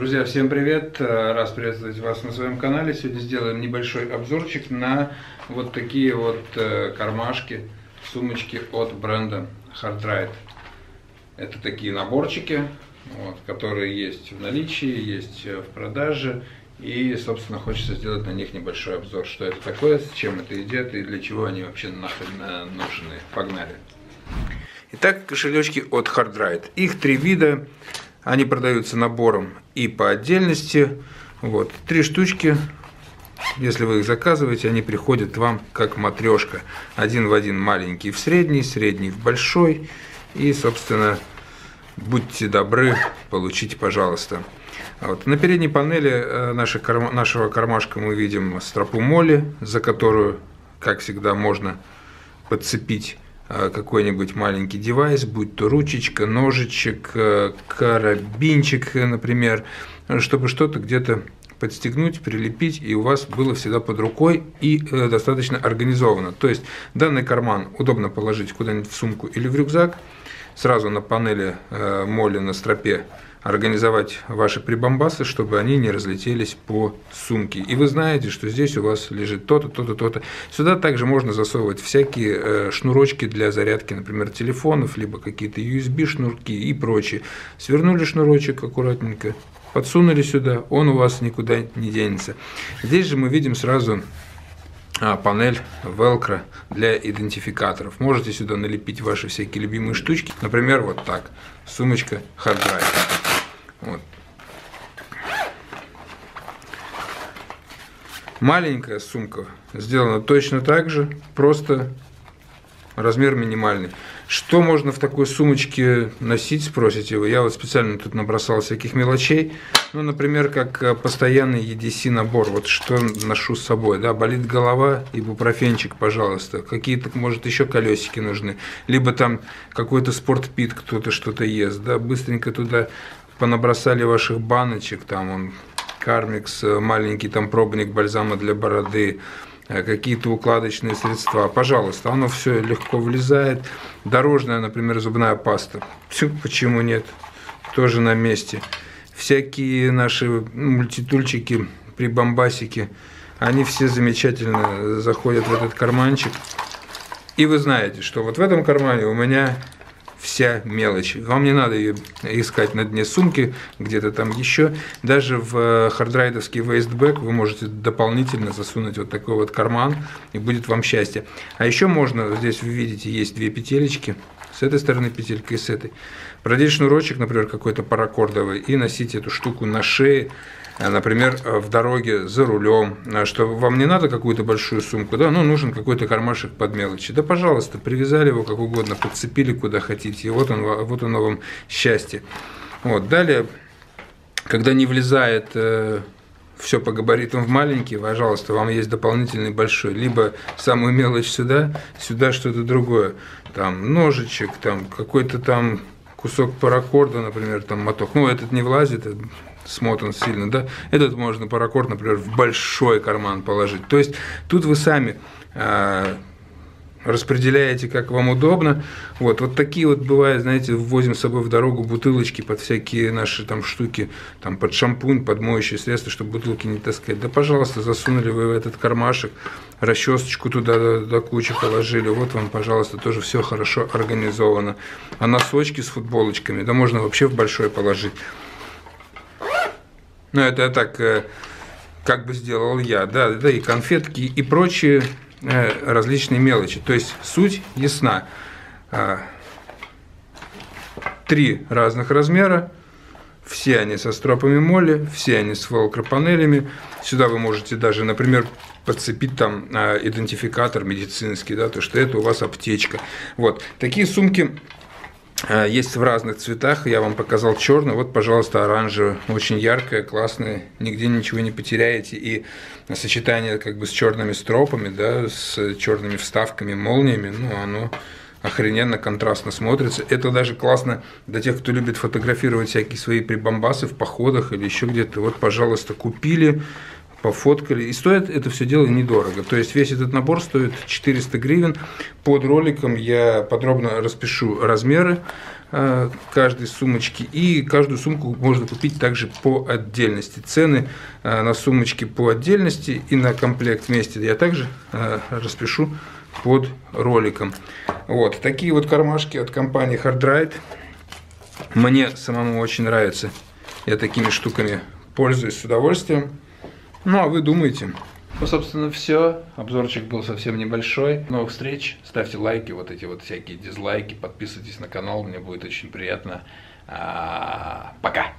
Друзья, всем привет! Раз приветствовать вас на своем канале. Сегодня сделаем небольшой обзорчик на вот такие вот э, кармашки, сумочки от бренда Hardride. Это такие наборчики, вот, которые есть в наличии, есть в продаже. И, собственно, хочется сделать на них небольшой обзор, что это такое, с чем это идет и для чего они вообще нахрен э, нужны. Погнали! Итак, кошелечки от Hardride. Их три вида. Они продаются набором и по отдельности. Вот, три штучки. Если вы их заказываете, они приходят вам как матрешка. Один в один маленький в средний, средний в большой. И, собственно, будьте добры, получите, пожалуйста. Вот. На передней панели э, нашего кармашка мы видим стропу моли, за которую, как всегда, можно подцепить какой-нибудь маленький девайс, будь то ручечка, ножичек, э, карабинчик, например, чтобы что-то где-то подстегнуть, прилепить, и у вас было всегда под рукой и э, достаточно организовано. То есть данный карман удобно положить куда-нибудь в сумку или в рюкзак, сразу на панели моли на стропе организовать ваши прибамбасы, чтобы они не разлетелись по сумке. И вы знаете, что здесь у вас лежит то-то, то-то, то-то. Сюда также можно засовывать всякие э, шнурочки для зарядки, например, телефонов, либо какие-то USB-шнурки и прочее. Свернули шнурочек аккуратненько, подсунули сюда, он у вас никуда не денется. Здесь же мы видим сразу а, панель Velcro для идентификаторов. Можете сюда налепить ваши всякие любимые штучки. Например, вот так. Сумочка Hard Drive. Вот. Маленькая сумка сделана точно так же, просто размер минимальный. Что можно в такой сумочке носить, спросите вы. Я вот специально тут набросал всяких мелочей. Ну, например, как э, постоянный EDC набор. Вот что ношу с собой. Да, болит голова, ибупрофенчик, пожалуйста. Какие-то, может, еще колесики нужны. Либо там какой-то спортпит, кто-то что-то ест. Да, быстренько туда понабросали ваших баночек, там он кармикс, э, маленький там пробник бальзама для бороды, э, какие-то укладочные средства. Пожалуйста, оно все легко влезает. Дорожная, например, зубная паста. Все, почему нет? Тоже на месте. Всякие наши мультитульчики, прибамбасики, они все замечательно заходят в этот карманчик. И вы знаете, что вот в этом кармане у меня вся мелочь. Вам не надо ее искать на дне сумки, где-то там еще. Даже в э, хардрайдовский waist bag вы можете дополнительно засунуть вот такой вот карман, и будет вам счастье. А еще можно, здесь вы видите, есть две петелечки, с этой стороны петелька и с этой. Продеть шнурочек, например, какой-то паракордовый, и носить эту штуку на шее, например, э, в дороге за рулем, э, что вам не надо какую-то большую сумку, да, ну, нужен какой-то кармашек под мелочи. Да, пожалуйста, привязали его как угодно, подцепили куда хотите, и вот, он, вот оно вам счастье. Вот, далее, когда не влезает э, все по габаритам в маленький, пожалуйста, вам есть дополнительный большой, либо самую мелочь сюда, сюда что-то другое, там ножичек, там какой-то там кусок паракорда, например, там моток, ну, этот не влазит, смотан сильно, да, этот можно паракорд, например, в большой карман положить. То есть тут вы сами э, распределяете, как вам удобно. Вот, вот такие вот бывают, знаете, ввозим с собой в дорогу бутылочки под всякие наши там штуки, там под шампунь, под моющие средства, чтобы бутылки не таскать. Да, пожалуйста, засунули вы в этот кармашек, расчесочку туда до, до кучи положили. Вот вам, пожалуйста, тоже все хорошо организовано. А носочки с футболочками, да можно вообще в большой положить. Ну, это так, э, как бы сделал я, да, да, и конфетки, и прочие различные мелочи. То есть суть ясна. А, три разных размера, все они со стропами моли, все они с велкропанелями. Сюда вы можете даже, например, подцепить там а, идентификатор медицинский, да, то что это у вас аптечка. Вот такие сумки есть в разных цветах, я вам показал черный, вот, пожалуйста, оранжевый, очень яркое, классное, нигде ничего не потеряете, и сочетание как бы с черными стропами, да, с черными вставками, молниями, ну, оно охрененно контрастно смотрится. Это даже классно для тех, кто любит фотографировать всякие свои прибамбасы в походах или еще где-то. Вот, пожалуйста, купили, пофоткали. И стоит это все дело недорого. То есть весь этот набор стоит 400 гривен. Под роликом я подробно распишу размеры э, каждой сумочки. И каждую сумку можно купить также по отдельности. Цены э, на сумочки по отдельности и на комплект вместе я также распишу под роликом. Вот такие вот кармашки от компании Hardride. Мне самому очень нравится. Я такими штуками пользуюсь с удовольствием. Ну, а вы думаете? Ну, собственно, все. Обзорчик был совсем небольшой. Новых встреч. Ставьте лайки, вот эти вот всякие дизлайки. Подписывайтесь на канал, мне будет очень приятно. А, пока!